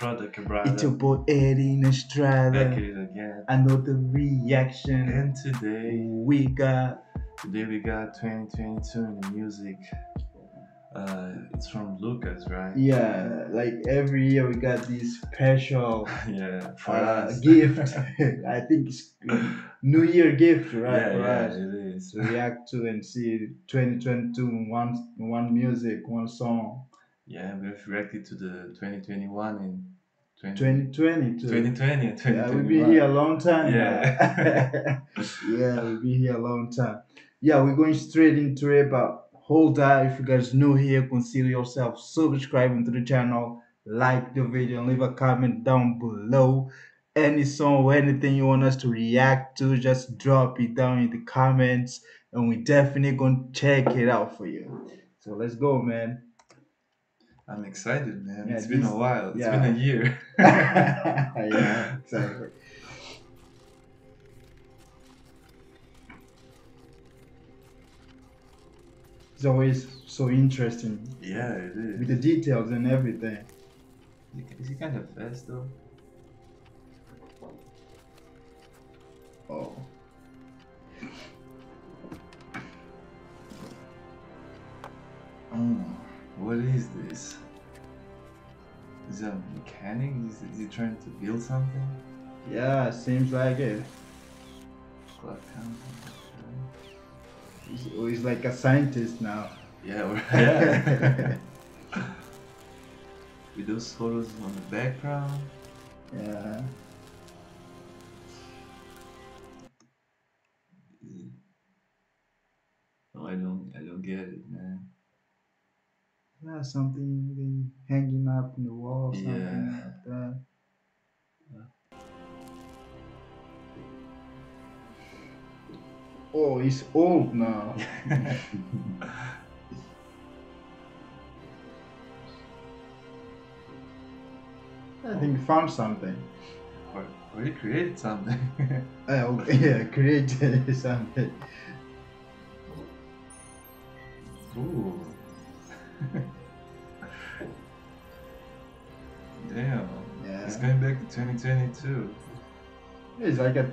Estrada. It's Rada Quebrada. It's your boy Eddie Estrada. Back at it again. Another reaction. And today, We got today we got 2022 in the music. Uh, it's from Lucas, right? yeah, like every year we got this special yeah, for uh, us. gift. I think it's New Year gift, right? Yeah, yeah, it is. React to and see 2022 one one music, one song. Yeah, we've reacted to the 2021 and 20, 2020 too. 2020 and 2021. Yeah, we've been here a long time. Yeah. yeah, we've been here a long time. Yeah, we're going straight into it, but hold that. If you guys new here, consider yourself subscribing to the channel, like the video, and leave a comment down below. Any song or anything you want us to react to, just drop it down in the comments, and we definitely gonna check it out for you. So let's go, man. I'm excited, man. Yeah, it's been a while. It's yeah. been a year. yeah, exactly. It's always so interesting yeah, it is. with the details and everything. Is he kind of fast though? Oh. Oh, what is this? Is that a mechanic? Is, is he trying to build something? Yeah, seems like it. Clock He's, he's like a scientist now. Yeah, yeah. With those photos on the background. Yeah. No, I don't. I don't get it, man. Yeah, something they hanging up in the wall, something Yeah. like that. Oh, he's old now. I think he found something. or, or he created something. Oh, yeah, created something. Going back to 2022. It's like a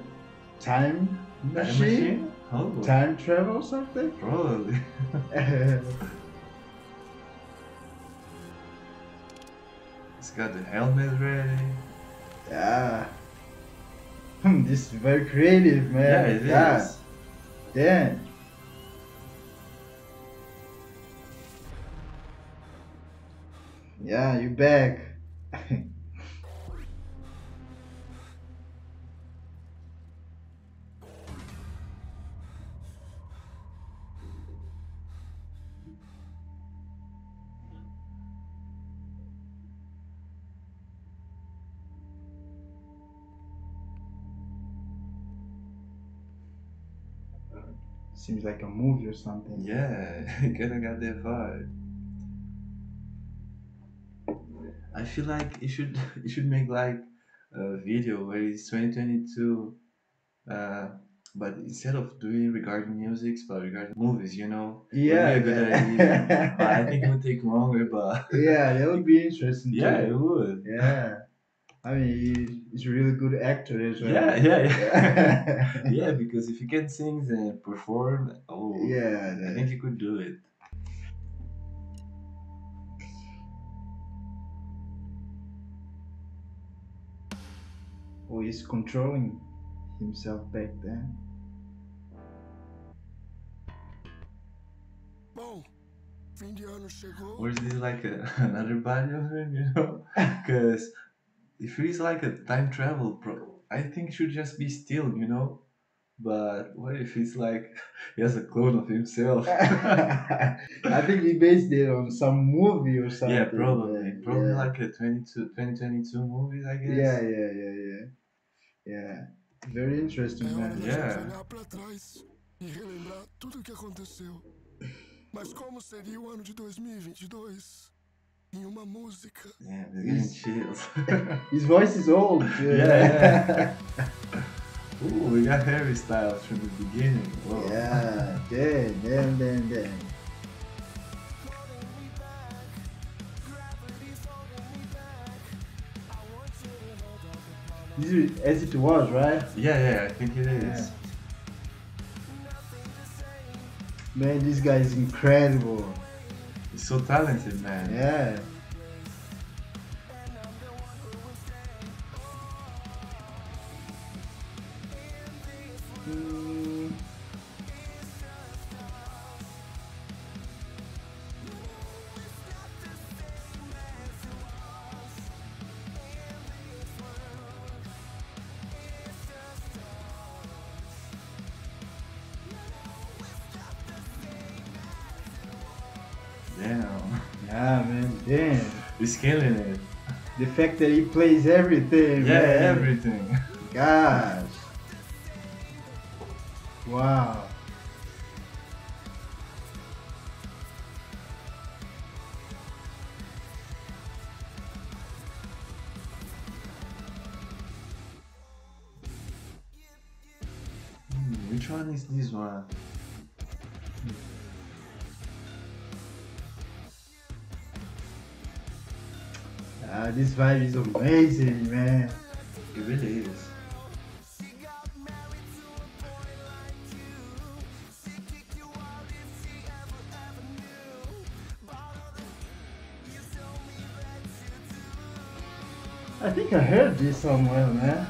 time Time machine? Oh, Time travel or something? probably. It's got the helmet ready. yeah. Hmm, this is very creative, man. Yeah, it is. God Damn. Yeah, you back. Seems like a movie or something. Yeah, it kinda got that vibe. I feel like you should you should make like a video where it's 2022, uh, but instead of doing regarding music, but regarding movies, you know. Would be Yeah, a good idea. I think it would take longer, but yeah, that would be interesting. yeah, too. it would. Yeah. I mean, he's a really good actor as well. Yeah, yeah, yeah. yeah, because if you can sing and perform, oh, yeah. I think you could do it. Oh, he's controlling himself back then. Oh, Bom, fim de ano chegou. Or is this like a, another body of him, you know? Because if he's like a time travel pro, I think it should just be still, you know? But what if he's like, he has a clone of himself? I think he based it on some movie or something. yeah, probably. Probably yeah. like a 22, 2022 movie, I guess. Yeah, yeah, yeah, yeah. Yeah. Very interesting, É man. Yeah. gente olhar pra trás e relembrar tudo o que aconteceu. Mas como seria o ano de 2022 em uma música? Yeah, we're getting chills. His voice is old. Yeah, Ooh, we got Harry Styles from the beginning. Whoa. yeah. Damn, damn, damn, damn. This is as it was, right? Yeah, yeah, I think it is. Yeah. Man, this guy is incredible. He's so talented, man. Yeah. Mm, Damn. Yeah, man. Damn. He's killing it. The fact that he plays everything. Yeah, man. everything. Gosh. Wow. Vibe is amazing, man. It really is. I think I heard this somewhere, man.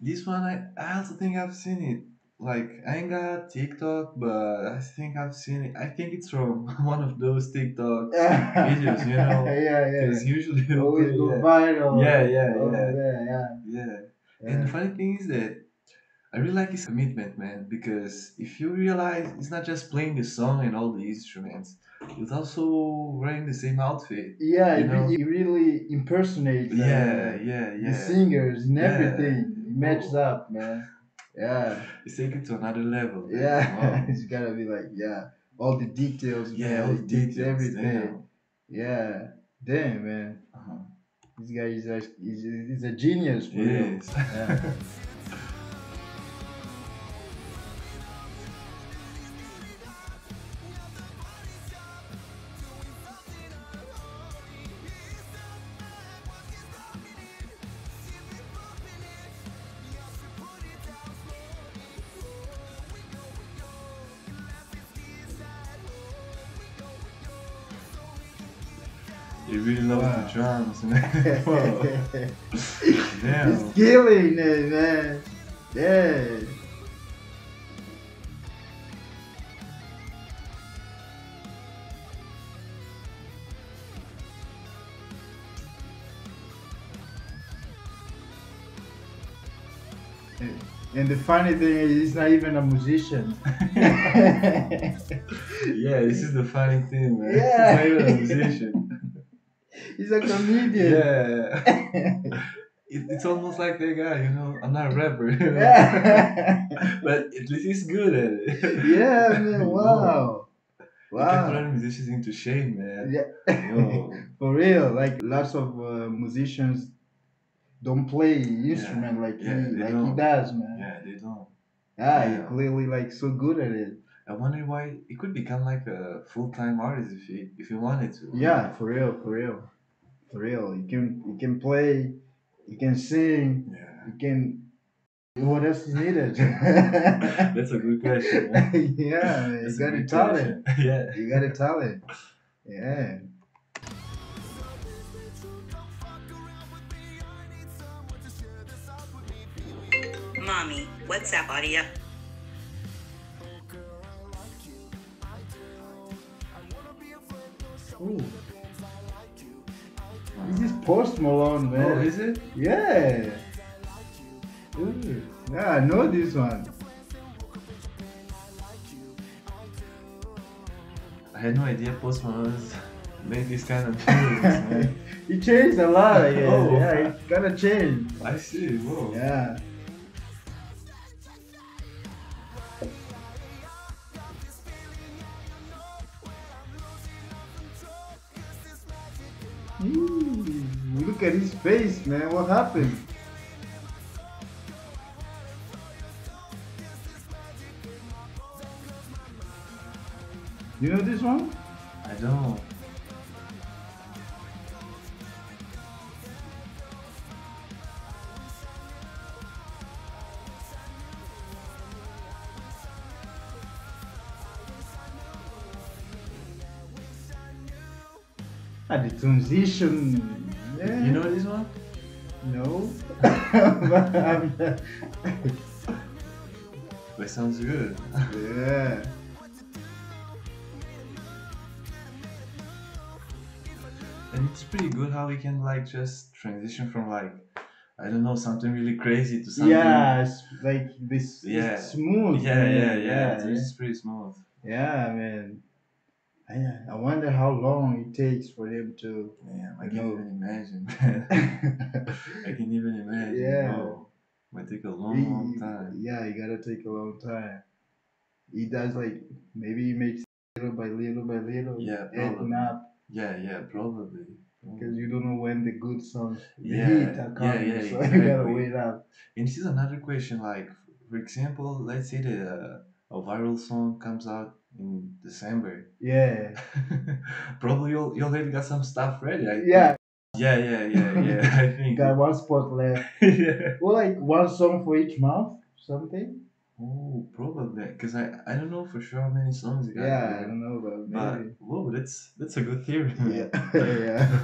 This one, I, I also think I've seen it. Like, I ain't got TikTok, but I think I've seen it. I think it's from one of those TikTok videos, you know? yeah, yeah. Because usually Always go yeah. viral. Yeah, yeah, yeah. there, yeah. yeah. yeah. And the funny thing is that I really like his commitment, man, because if you realize it's not just playing the song and all the instruments, it's also wearing the same outfit. Yeah, you it, know? it really impersonates uh, Yeah, yeah, the singers and Yeah. everything. It matches up, man. Yeah, It's taken to another level. yeah. Wow. it's gotta be like, yeah, all the details, Yeah, man. all the details. everything. Damn. Yeah, damn, man. Uh-huh. This guy is a, he's, he's a genius for It loves Wow. the drums, man. Damn. He's killing it, man. Yeah. And the funny thing is, he's not even a musician. Yeah, this is the funny thing, man. Yeah. He's not even a musician. He's a comedian. Yeah. It, it's almost like that guy, you know. I'm not a rapper, you know. yeah, but at least he's good at it. Yeah, man. Wow. You can Wow. other musicians into shame, man. Yeah. Yo. For real, like lots of uh, musicians don't play instrument like yeah, he like he don't. does, man. Yeah, they don't. Yeah, Yeah. he clearly like so good at it. I wonder why he could become like a full time artist if he if he wanted to. Yeah, for real, for real, for real. He can you can play, you can sing, Yeah. he can. What else is needed? That's a good question, man. yeah, That's you got a good talent. question. yeah. You got a talent. Yeah. Mommy, WhatsApp audio. Ooh. This Post Malone, man. Oh, is it? Yeah. Ooh. Yeah, I know this one. I had no idea Post Malone's made this kind of tunes, man. He changed a lot, I oh, guess. Oh. Yeah, it gotta change. I see. Whoa. Yeah. face, man. What happened? You know this one? I don't. Ah, the transition yeah. You know this one? No. But sounds good. yeah. And it's pretty good how we can like just transition from like I don't know something really crazy to something. Yeah, it's like this. Yeah. It's smooth. Yeah, man. yeah, yeah. yeah. It's, it's pretty smooth. Yeah, man. I, I wonder how long it takes for them to. Man, I can't know. even imagine. I can even imagine. Yeah. Oh, might take a long, long time. Yeah, you gotta take a long time. He does like maybe he makes little by little by little. Yeah, probably. up Yeah, yeah, probably. because you don't know when the good songs, Yeah, hit are coming, yeah, so you gotta wait up. And this is another question. Like, for example, let's say that uh, a viral song comes out in December. Yeah, Probably you'll you already got some stuff ready. I think. yeah. Yeah, yeah, yeah, yeah. I think. Got one spot left. yeah. Well, like one song for each month, something. Oh, probably. Cause I I don't know for sure how many songs you got. Yeah, I don't know, but But maybe. whoa, that's that's a good theory. Yeah, yeah.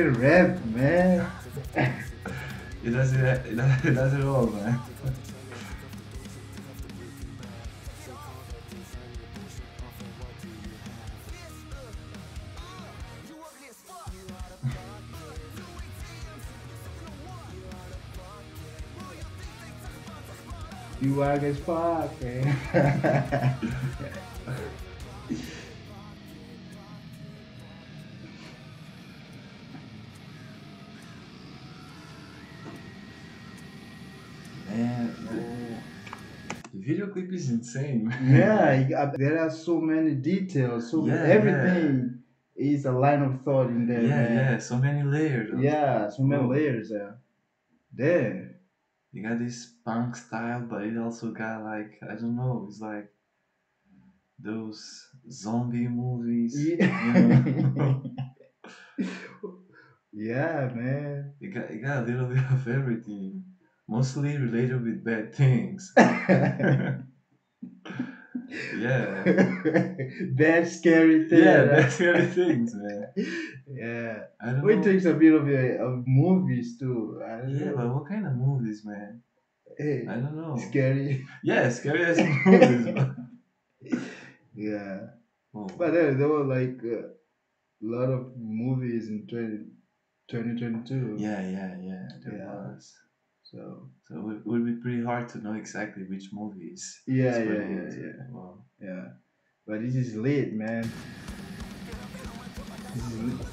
He can rap, man. It does it. It does, it does it all, man. You are as fuck, man. Eh? Man, insane, man. yeah, there are so many details. So Yeah, everything is a line of thought in there, yeah, man. yeah. So many layers. Yeah, so many Whoa. layers there. Damn. You got this punk style, but it also got like I don't know. It's like those zombie movies. you know? yeah, man. it got it got a little bit of everything, mostly related with bad things. yeah. Bad, scary thing. Yeah, right? the other things, man. Yeah. I don't Well, it takes a bit of, a, of movies too. I don't Yeah, know. but what kind of movies, man? Hey, I don't know. scary. Yeah, scary as movies. but- Yeah. Oh, But there, there were like a lot of movies in 20, 2022. yeah, yeah, yeah. There Yeah. was. So, So it would, be pretty hard to know exactly which movies. yeah, it's yeah, yeah, yeah. Wow. Yeah. But this is lit, man. This is lit.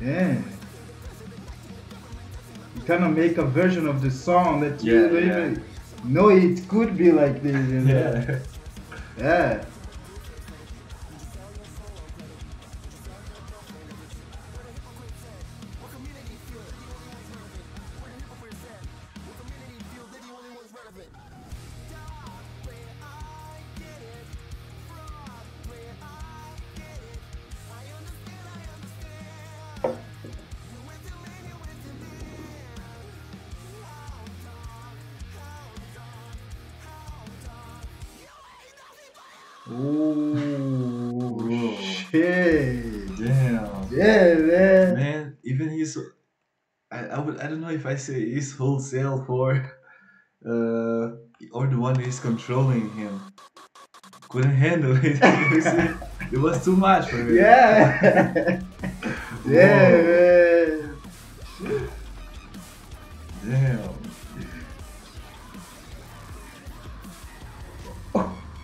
Yeah. You kind of make a version of the song that you Yeah, don't yeah. even know it could be like this. You know? Yeah. Yeah. If I say his wholesale for, uh, or the one is controlling him. Couldn't handle it. It was too much for me. Yeah. yeah, man. Damn.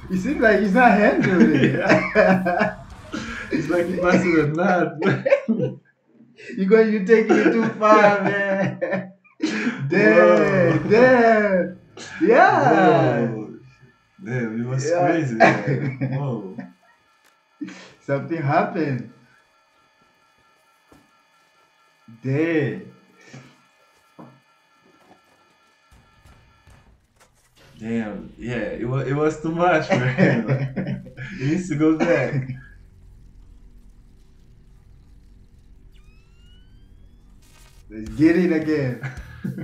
It seems like he's not handling it. It's like he busted a nut. you going you taking it too far, man. Damn, damn. Yeah. Whoa. Damn, it was Yeah. crazy. man. Whoa. Something happened. There. Damn, yeah, it was it was too much for him. he needs to go back. Let's get it again. In a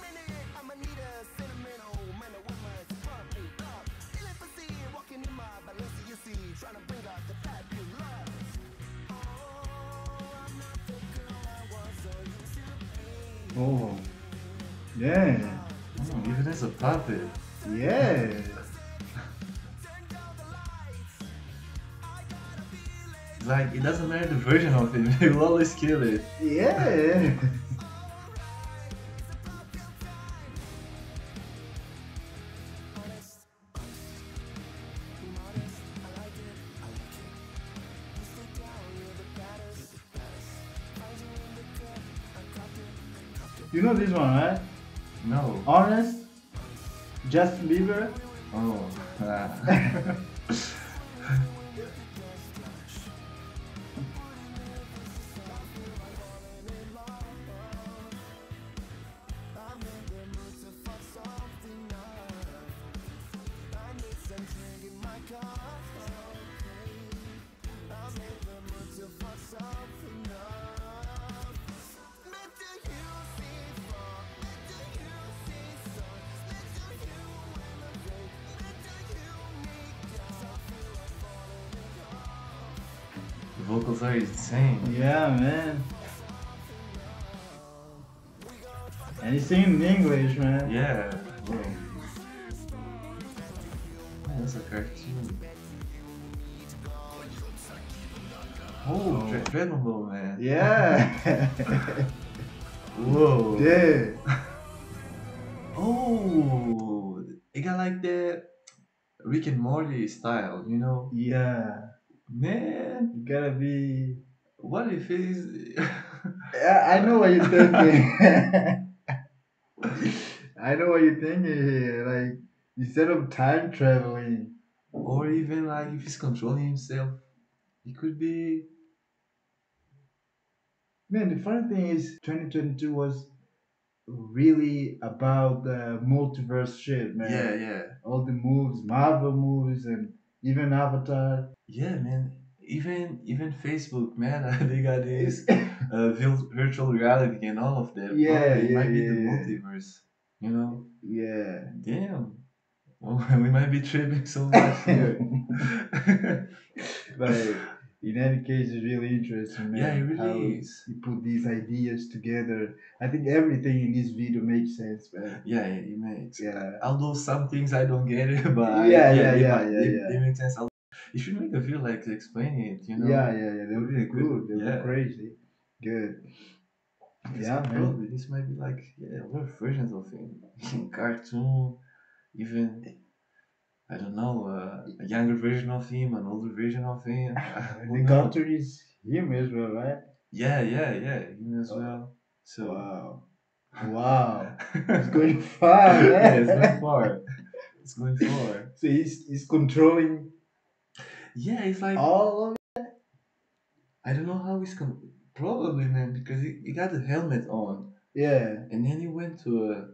minute, I'ma need a sentimental man or woman to pump me up. Feeling for see, walking in my Balenciaga, trying to bring out the fabulous. Oh, I'm not the girl I was or used to be. Oh. Yeah. Oh, even as a puppet. Yeah. Like it doesn't matter the version of him, he will always kill it. Yeah. You know this one, right? No. Honest? Justin Bieber? Oh. Yeah, man. And he's singing in English, man. Yeah. Man, that's a cartoon. Oh, Oh. Dra- Dragon Ball, man. Yeah. Whoa. yeah. Oh, it got like that Rick and Morty style, you know? Yeah. Man, You gotta be. What if it's. Yeah, I know what you're thinking. I know what you're thinking here. Like, instead of time traveling. or even like if he's controlling himself, he could be. Man, the funny thing is, 2022 was really about the multiverse shit, man. Yeah, yeah. All the moves, Marvel movies, and even Avatar. Yeah, man. Even even Facebook, man, they got this uh, virtual reality and all of that. Yeah, Probably it yeah, might be yeah, the yeah. multiverse. You know? yeah. Damn. Well, we might be tripping so much here. But in any case, it's really interesting, man. yeah, it really how is. you put these ideas together. I think everything in this video makes sense, man. Yeah, it, it makes. Yeah. Although some things I don't get it, but Yeah, yeah, yeah, yeah, they, yeah. they make sense. You should make a video like explaining it. You know? Yeah, yeah, yeah. They would be Really good. They Yeah. be crazy. Good. Because Yeah, man. probably this might be like yeah, other versions of him, cartoon, even I don't know, uh, a younger version of him, an older version of him. The culture is him as well, right? Yeah, yeah, yeah, him as Oh. well. So Wow. Wow. It's going far, yeah, it's going far. It's going far. So he's, he's controlling Yeah, it's like all of it. I don't know how he's con- probably man because he, he got the helmet on Yeah. and then he went to a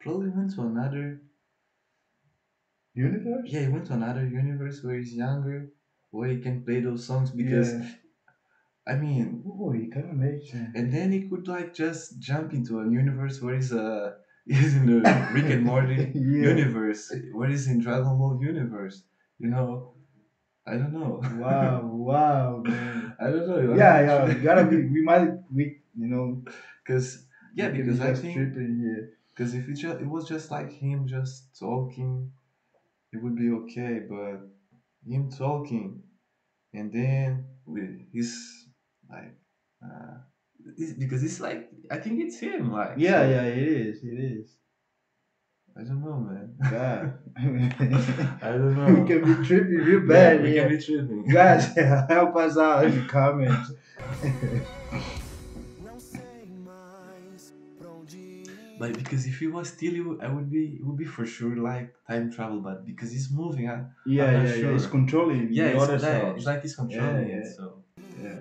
probably went to another Universe? yeah he went to another universe where he's younger where he can play those songs because Yeah. I mean Oh, he kind of makes sense. and then he could like just jump into a universe where he's uh he's in the Rick and Morty Yeah. universe where he's in Dragon Ball universe you know I don't know Wow, wow, man. I don't know Yeah, yeah, we gotta be, we might, we, you know, because yeah we can be because I think tripping here. Because if it, just, it was just like him just talking, it would be okay. But him talking, and then with his like, uh, it's, because it's like I think it's him. Like Yeah, so, yeah, it is, it is. I don't know, man. God. I don't know. we can be tripping real Yeah, bad we here. can be tripping. Guys, help us out in the comments. Não sei mais pra onde ir. But because if he was still, it would, I would be, it would be for sure like time travel. But because he's moving, I, Yeah, I'm yeah, not yeah. It's controlling yeah, the it's, other like, it's like he's controlling Yeah, it. yeah. So yeah.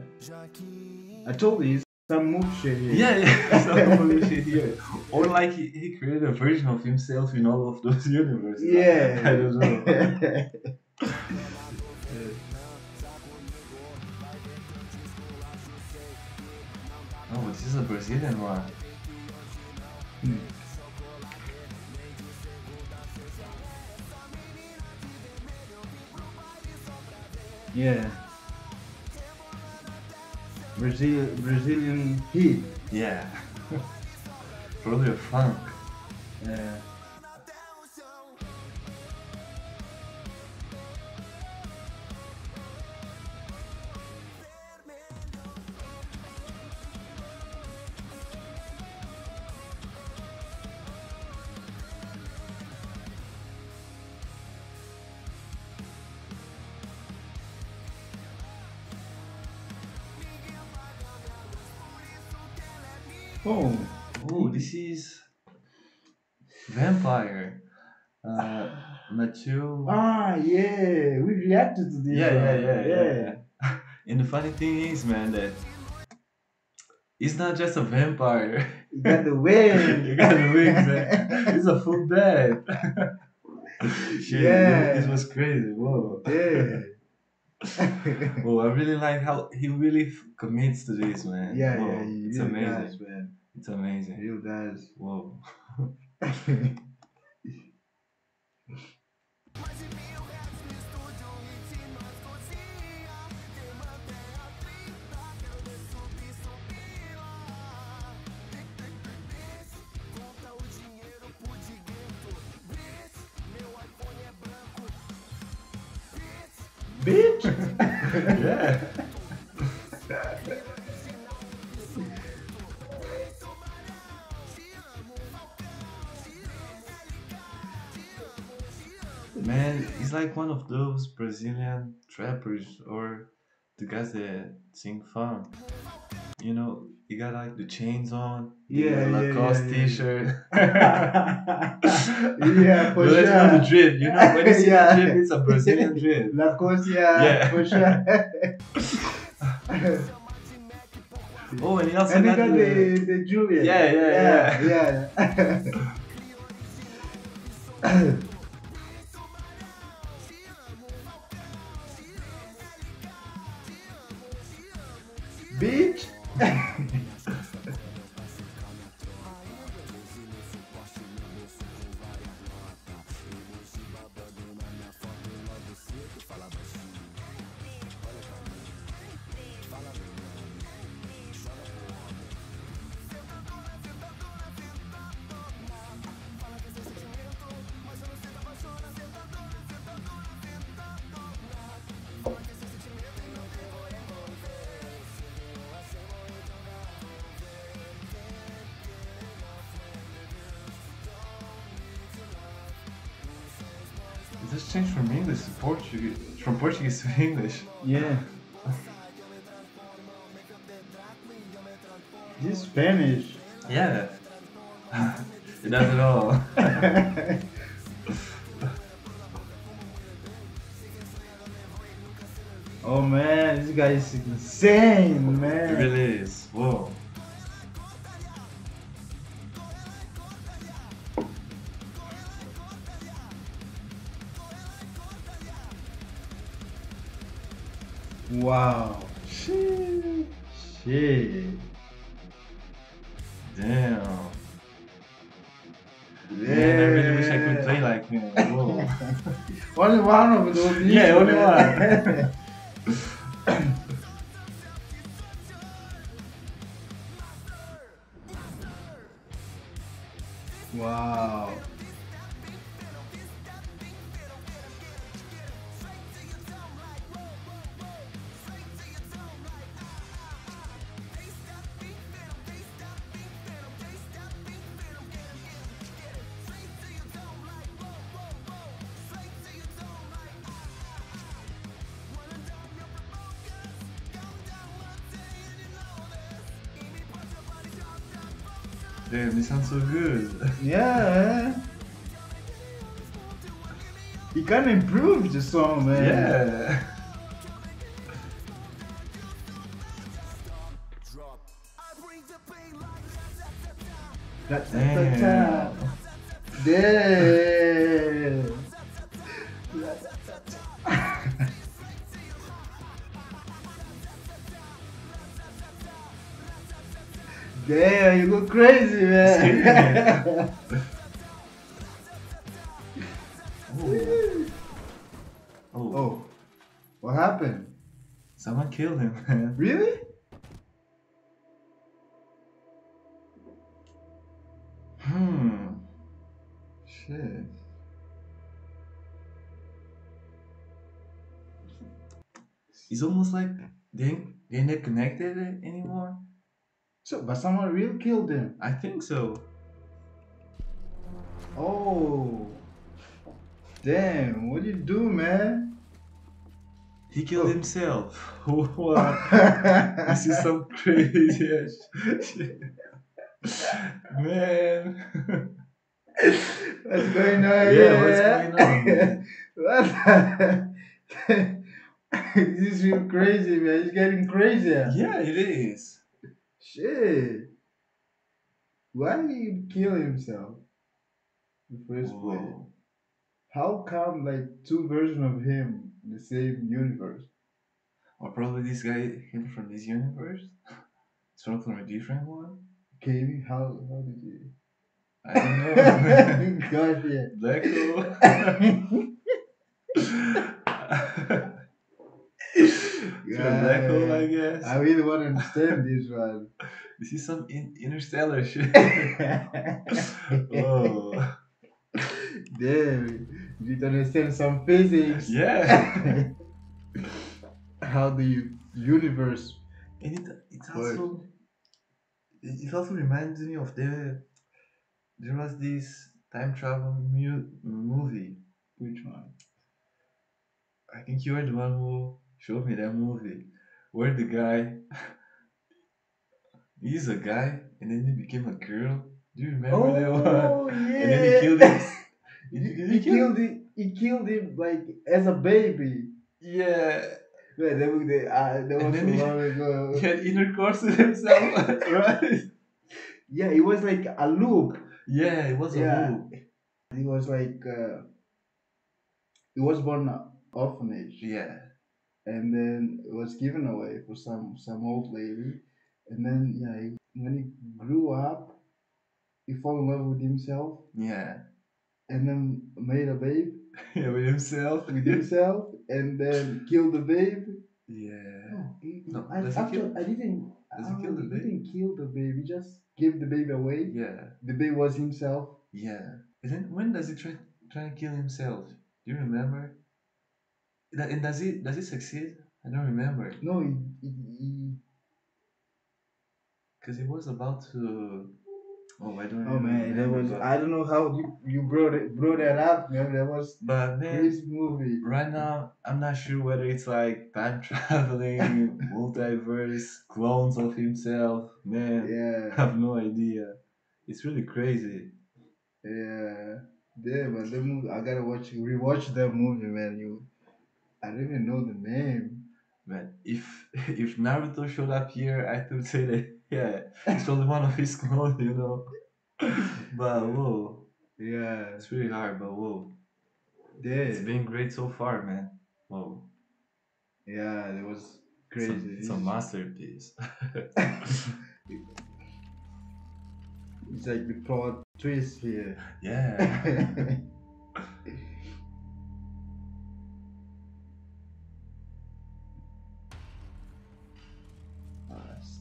I told you, it's some move shit here. yeah, yeah, some holy shit here. Or like he, he created a version of himself in all of those universes. Yeah. I don't know. Oh, but this is a Brazilian one. Hmm. yeah. Brazil, Brazilian heat. Yeah. Probably a funk. Yeah. He's not just a vampire. You got the wing. you got the wings, man. He's a full bed. Shit, Yeah. this was crazy. Whoa. yeah. Whoa, I really like how he really f- commits to this, man. yeah, Whoa, yeah, he it's really amazing. does, man. It's amazing. really does. Whoa. Yeah. Man, he's like one of those Brazilian trappers or the guys that sing funk. You know, you got like the chains on, Yeah, yeah, Lacoste yeah, yeah. t-shirt. Yeah, for But let's know sure. the drip. You know, when you see Yeah. the drip, it's a Brazilian drip. Lacoste, yeah, Yeah. for sure. Oh, and he also and got, got the, the, the Juliet. Yeah, yeah, yeah. yeah. Bitch. フフフ。Portuguese, from Portuguese to English. Yeah. This Spanish. Yeah. it does it all. oh man, this guy is insane, Wow. Shit. Shit. Damn. Man, I really wish I could play like him. Whoa. Only one of those. Yeah, only man. Damn, this sounds so good. Yeah. He kind of improved the song, man. Yeah. I bring the pain like Da, da, da, da. Damn. Damn, you go crazy, man. Oh. oh. oh, what happened? Someone killed him, man. Really? Hmm. Shit. It's almost like they they're not connected anymore. So, but someone real killed him. I think so. Oh. Damn, what did you do, man? He killed Oh. himself. what? this is some crazy ass shit. Man. What's going on Yeah, here? what's going on, what? this is real crazy, man. It's getting crazier. yeah, it is. Shit. Why did he kill himself? In the first place. Whoa. How come like two versions of him in the same universe? Or probably this guy came from this universe. It's from a different one. Came how how did he? I don't know. Gosh, yeah. Black hole. It's a black hole, I guess. I really want to understand this one. This is some in- interstellar shit. Whoa. Damn, oh. you need to understand some physics. Yeah. How the universe. And it, it also it it also reminds me of the there was this time travel mu- movie. Which one? I think you were the one who showed me that movie where the guy he's a guy and then he became a girl. Do you remember that one? Oh yeah. And then he killed him. He, Did he killed it. He killed him like as a baby. Yeah. Yeah, that was, the- uh, that And was then so he- long ago. He had intercourse with himself, right? Yeah, it was like a loop. Yeah, it was a Yeah. loop. He was like, uh, he was born in orphanage, Yeah. And then it was given away for some some old lady, and then yeah, he, when he grew up, he fell in love with himself, Yeah. and then made a babe Yeah, with himself. with himself, and then killed the babe. Yeah. Oh, no, he, No, I, does he after, kill- I didn't. does he kill the he babe? didn't kill the babe. He just gave the baby away. Yeah. The babe was himself. Yeah. And then when does he try try to kill himself? Do you remember? That- And does he does he succeed? I don't remember. No, he, Because he was about to Oh I don't Oh man, that was but- I don't know how you, you brought it brought that up, man. That was But man, crazy movie. right now I'm not sure whether it's like time traveling, multiverse, clones of himself. Man, yeah. I have no idea. It's really crazy. yeah. Yeah, but the movie I gotta watch rewatch that movie, man. You I don't even know the name. Man, if if Naruto showed up here, I could say that yeah, it's probably one of his clones, you know. But whoa, Yeah. it's really hard. But whoa, Yeah. it's been great so far, man. Whoa, Yeah, it was it's a- crazy. It's a, masterpiece. it's like the plot twist here. yeah.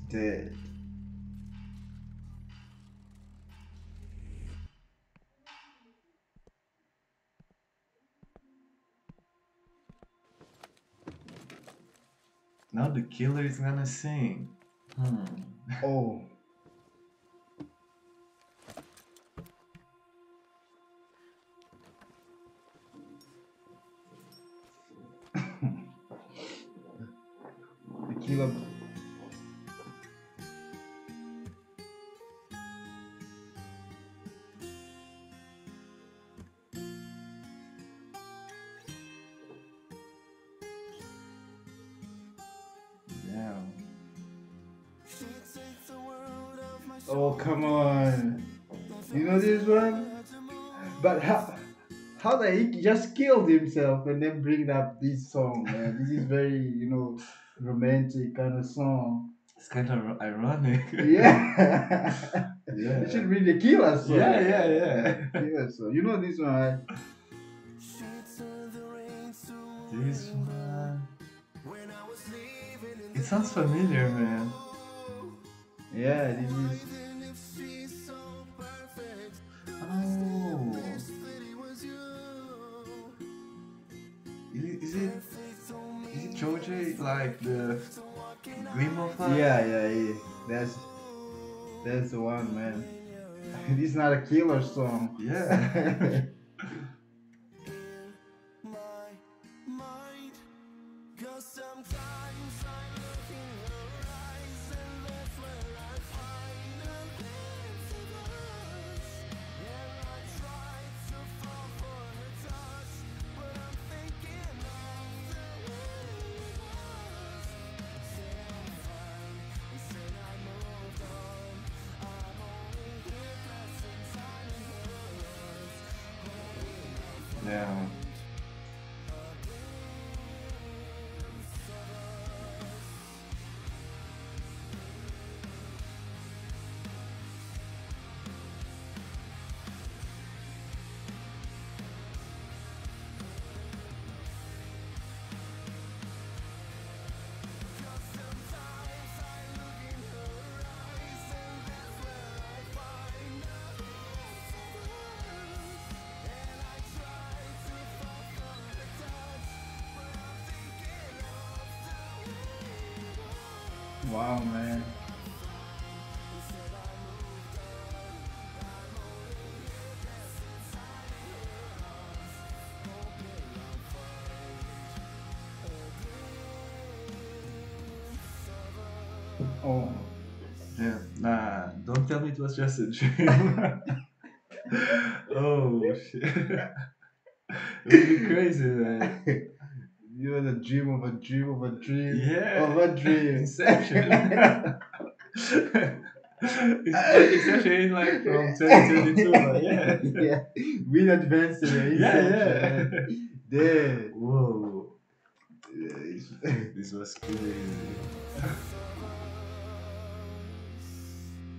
Dead. Now the killer is gonna sing. Hmm. Oh. the killer. Come on. You know this one? But how how that he just killed himself and then bring up this song, man. This is very, you know, romantic kind of song. It's kind of ironic. Yeah. Yeah. it should be the killer song. Yeah, yeah, yeah. Killer song. You know this one, right? This one. It sounds familiar, man. Yeah, this is like the Gleam of? Yeah, yeah, yeah. That's that's the one, man. this is not a killer song. Yeah. wow, man. Oh, Yeah. Nah, don't tell me it was just a dream. oh shit. it would be crazy, man. You had a dream of a dream of a dream Yeah. of a dream. Inception. it's like Inception in like from 2022, but yeah. yeah, we advanced in Yeah, yeah. Damn. Whoa. Yeah, This was crazy.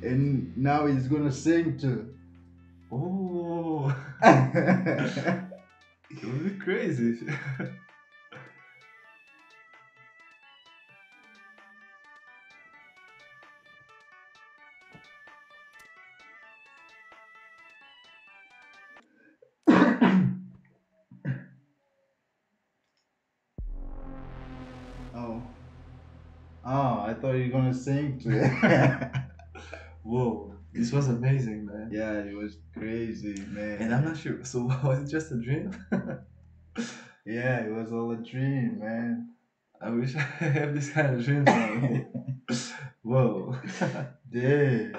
and now he's gonna sing too. Oh, it would be crazy. Oh. Oh, I thought you were gonna sing too. Whoa, this was amazing, man. yeah, it was crazy, man. And I'm not sure. So was it just a dream? Yeah, it was all a dream, man. I wish I have this kind of dream. Whoa, Yeah.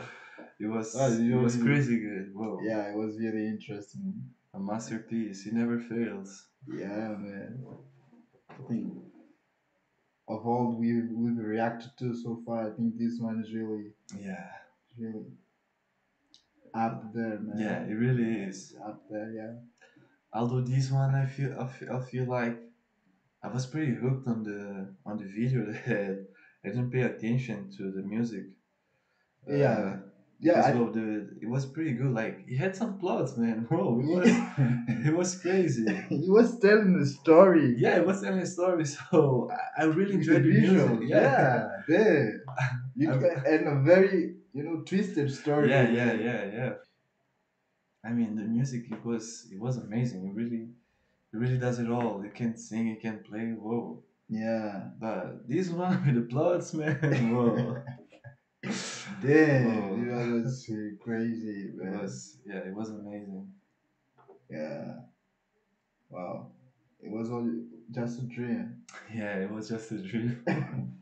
it was Oh, it was crazy good. Whoa, Yeah, it was really interesting. a masterpiece. He never fails. Yeah, man. I think of all we've we've reacted to so far, I think this one is really Yeah, really up there, man. yeah, it really is. It's up there, yeah. Although this one, I feel I feel, I feel like I was pretty hooked on the on the video that I didn't pay attention to the music. Yeah. Uh, Yeah, I, well, the it was pretty good. Like he had some plots, man. bro. it was it was crazy. he was telling the story. Yeah, it was telling a story, so I, I really enjoyed the, visual. music. Yeah, yeah. You I- can, and a very you know twisted story. yeah, yeah, yeah, yeah. I mean, the music it was it was amazing. It really it really does it all. It can sing, it can play. Whoa. Yeah. But this one with the plots, man. Whoa. Damn, Whoa. that was uh, crazy, It was yeah, it was amazing. Yeah. Wow. It was all just a dream. Yeah, it was just a dream.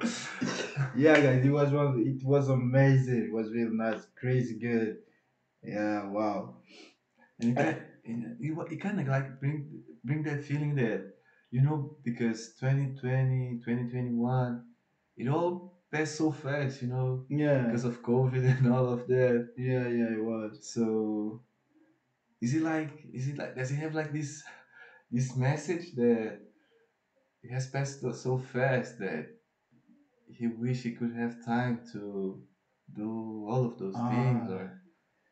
Yeah, guys, it was one. It was amazing. It was really nice, crazy good. Yeah. Wow. And it kind, it, it kind of like bring bring that feeling that you know because 2020, 2021, it all passed so fast, you know, Yeah. because of COVID and all of that. Yeah, yeah, it was. So, is it like? Is it like? Does he have like this, this message that it has passed so- fast that he wish he could have time to do all of those things Ah. or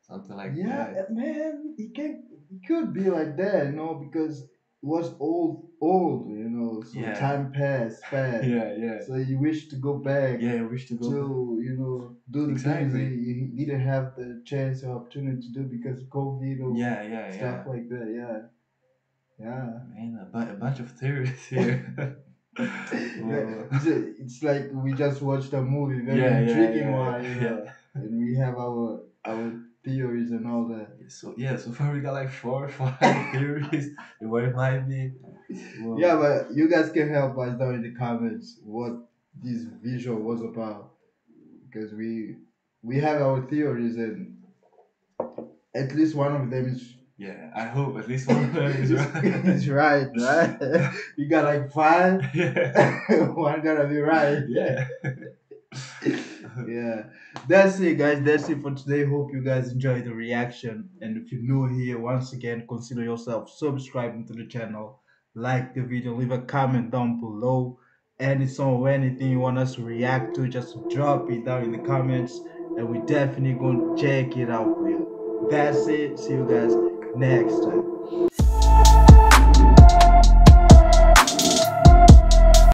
something like yeah, that? man, he can it could be like that, you know, because it was old old, you know, so Yeah. time passed fast. Yeah, yeah, So you wish to go back yeah. I wish to go. to, you know, do the Exactly. things that you didn't have the chance or opportunity to do because of COVID or yeah, yeah, yeah. stuff like that. Yeah. Yeah. Man, a, bu- a bunch of theories here. Yeah, it's, like we just watched a movie, very yeah, yeah, intriguing yeah, one, you know, yeah. and we have our our theories and all that. So yeah, so far we got like four or five theories where it might be. Well, Yeah, but you guys can help us down in the comments what this visual was about because we we have our theories and at least one of them is yeah, I hope at least one of them is right. is right, right? you got like five, yeah, one gotta be right. yeah. yeah. That's it guys. That's it for today. Hope you guys enjoyed the reaction. And if you're new here once again consider yourself subscribing to the channel. Like the video leave a comment down below. Any song or anything you want us to react to just drop it down in the comments. And we definitely gonna check it out for you. That's it. See you guys next time